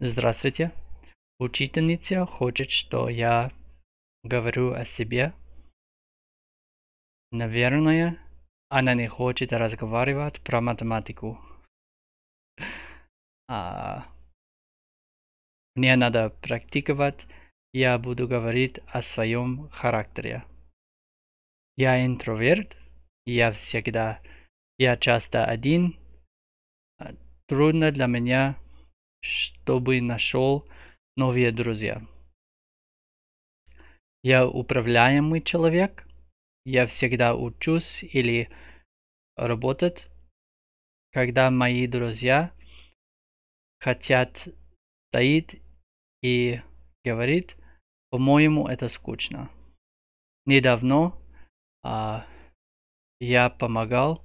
Здравствуйте. Учительница хочет, что я говорю о себе. Наверное, она не хочет разговаривать про математику. А, мне надо практиковать. Я буду говорить о своем характере. Я интроверт. Я всегда, я часто один. Трудно для меня, чтобы нашел новые друзья. Я управляемый человек. Я всегда учусь или работать, когда мои друзья хотят стоит и говорит, по-моему, это скучно. Недавно а, я помогал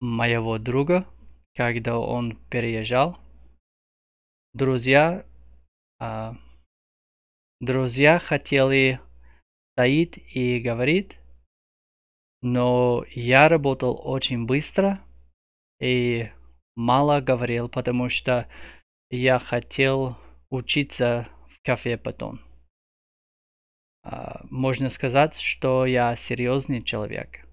моего друга, когда он переезжал. Друзья, а, друзья хотели стоит и говорит, но я работал очень быстро и мало говорил, потому что я хотел учиться в кафе потом. А, можно сказать, что я серьезный человек.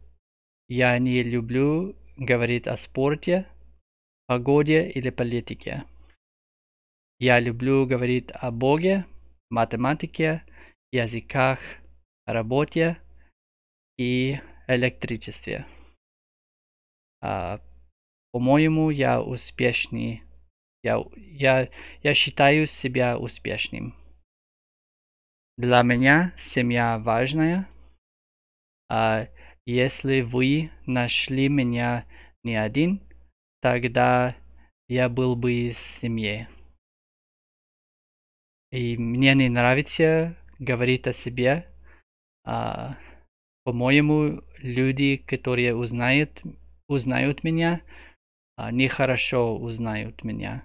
Я не люблю говорить о спорте, погоде или политике. Я люблю говорить о Боге, математике, языках, работе и электричестве. А, по-моему, я успешный. Я, я, я считаю себя успешным. Для меня семья важная. А если вы нашли меня не один, тогда я был бы в семье. И мне не нравится говорить о себе. А, по-моему, люди, которые узнают, узнают меня, нехорошо узнают меня.